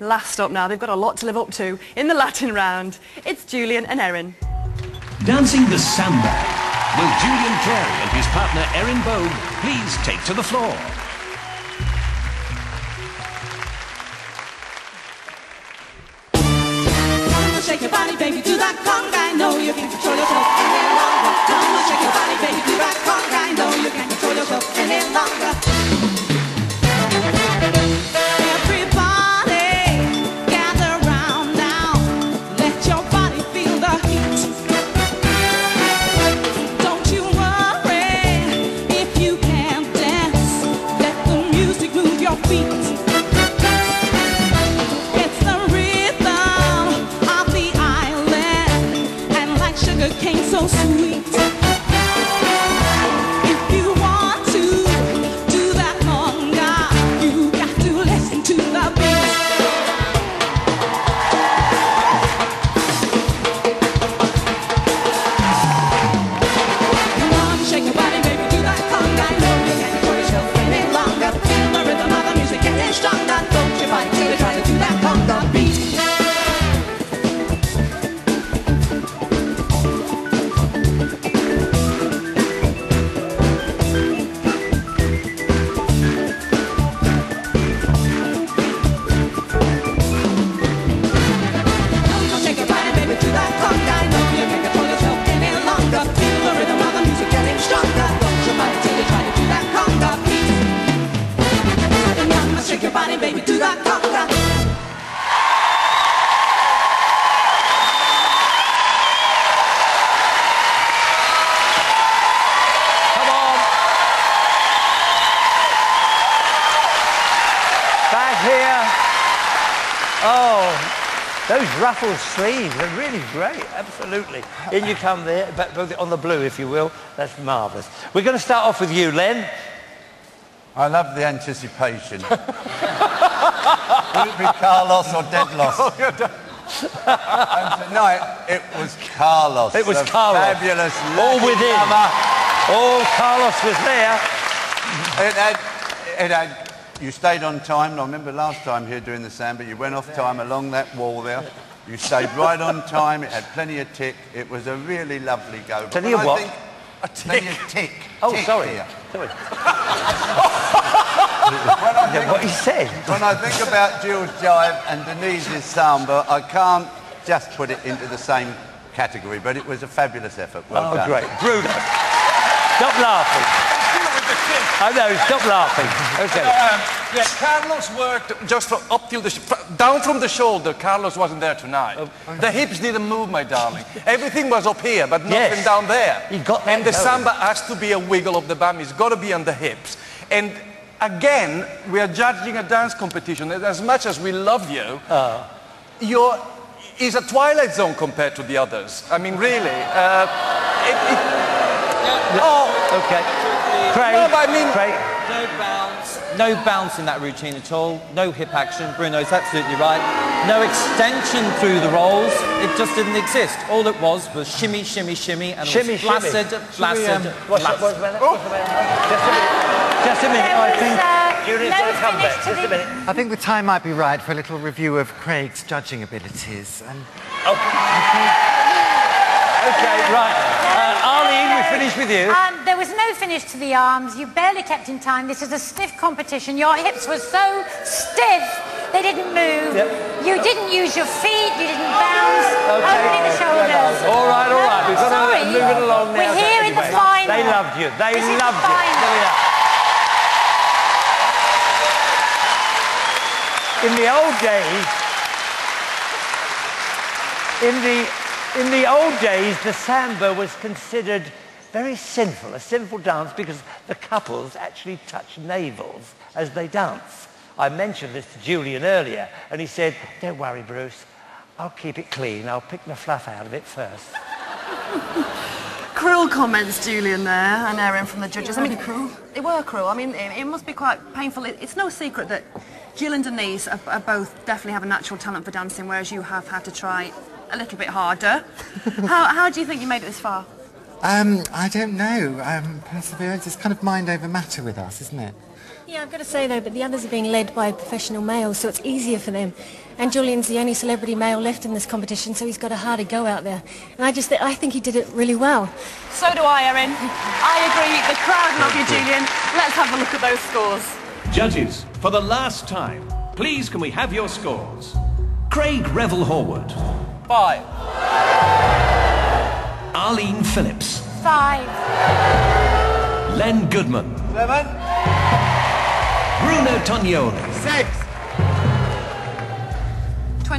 Last up now, they've got a lot to live up to in the Latin round. It's Julian and Erin. Dancing the samba. Will Julian Clary and his partner Erin Boag please take to the floor? Shake your body, baby, do that conga. I know you can control yourself any longer. Come on, shake your body, baby, shake your body, baby, do that conga. Come on. Back here. Oh, those ruffled sleeves are really great. Absolutely. In you come there, but on the blue, if you will. That's marvellous. We're going to start off with you, Len. I love the anticipation. Will it be Carlos or Deadlos? Oh, and tonight it was Carlos. It was Carlos. Fabulous. All within. Oh, Carlos was there. It had, it had, you stayed on time. I remember last time here doing the samba, you went off time along that wall there. You stayed right on time. It had plenty of tick. It was a really lovely go. But Plenty of I what? think- Plenty of tick. Oh, tick sorry. here. Sorry. When I think- What he said. When I think about Jill's jive and Denise's samba, I can't just put it into the same category, but it was a fabulous effort. Well Oh, done. great. Bruno. Stop laughing. I know, stop laughing. Okay. Um, yeah, Carlos worked just from up till the sh- down from the shoulder. Carlos wasn't there tonight. Oh, the hips didn't move, my darling. Everything was up here, but nothing Yes. down there. You got that and the going. samba has to be a wiggle of the bum. It's got to be on the hips. And again, we are judging a dance competition. As much as we love you, Oh. you're is a twilight zone compared to the others. I mean, really. Uh, it, it, oh, Okay. Craig. No, but I mean- Craig. No bounce, no bounce in that routine at all. No hip action. Bruno's absolutely right. No extension through the rolls. It just didn't exist. All it was was shimmy, shimmy, shimmy, and Shimmy, it was flaccid, shimmy. flaccid, What's that? Flaccid. that? What's that? Just a minute. Just a minute. I think uh, Julian's no going to come back. Just a the- minute. I think the time might be right for a little review of Craig's judging abilities. And Okay, right. Uh, Arlene, we finished with you. Um, there was no finish to the arms. You barely kept in time. This is a stiff competition. Your hips were so stiff, they didn't move. Yep. You didn't use your feet. You didn't bounce. Okay. Only the shoulders. All right, all right. We've got Sorry. to move it along now. We're here in the Anyway, final. They loved you. They This is the loved you. There we are. In the old days, in the in the old days, the samba was considered very sinful, a sinful dance because the couples actually touch navels as they dance. I mentioned this to Julian earlier, and he said, "Don't worry, Bruce. I'll keep it clean. I'll pick the fluff out of it first. Cruel comments, Julian, there, and Erin from the judges. I mean, cruel. They were cruel. I mean, it, it must be quite painful. It, it's no secret that Jill and Denise are, are both definitely have a natural talent for dancing, whereas you have had to try a little bit harder. how, how do you think you made it this far? Um, I don't know. Um, perseverance is kind of mind over matter with us, isn't it? Yeah, I've got to say though, but the others are being led by professional males, so it's easier for them. And Julian's the only celebrity male left in this competition, so he's got a harder go out there. And I just, I think he did it really well. So do I, Erin. I agree. The crowd love you, Julian. Let's have a look at those scores. Judges, for the last time, please can we have your scores? Craig Revel Horwood, Five. Arlene Phillips, Five. Len Goodman, Seven. Bruno Tonioli, Six.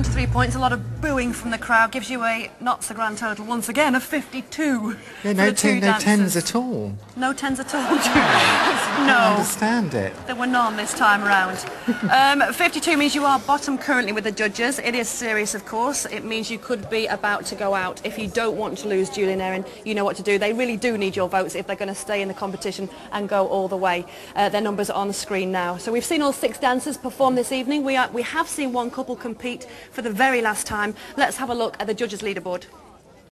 23 points, a lot of booing from the crowd, gives you a, not so grand total, once again, of 52 Yeah, no, ten, no tens at all. No tens at all, I No, understand it. there were none this time around. Um, 52 means you are bottom currently with the judges. It is serious, of course. It means you could be about to go out. If you don't want to lose Julian Erin, you know what to do. They really do need your votes if they're going to stay in the competition and go all the way. Uh, their numbers are on the screen now. So we've seen all six dancers perform this evening. We, are, we have seen one couple compete for the very last time. Let's have a look at the judges' leaderboard.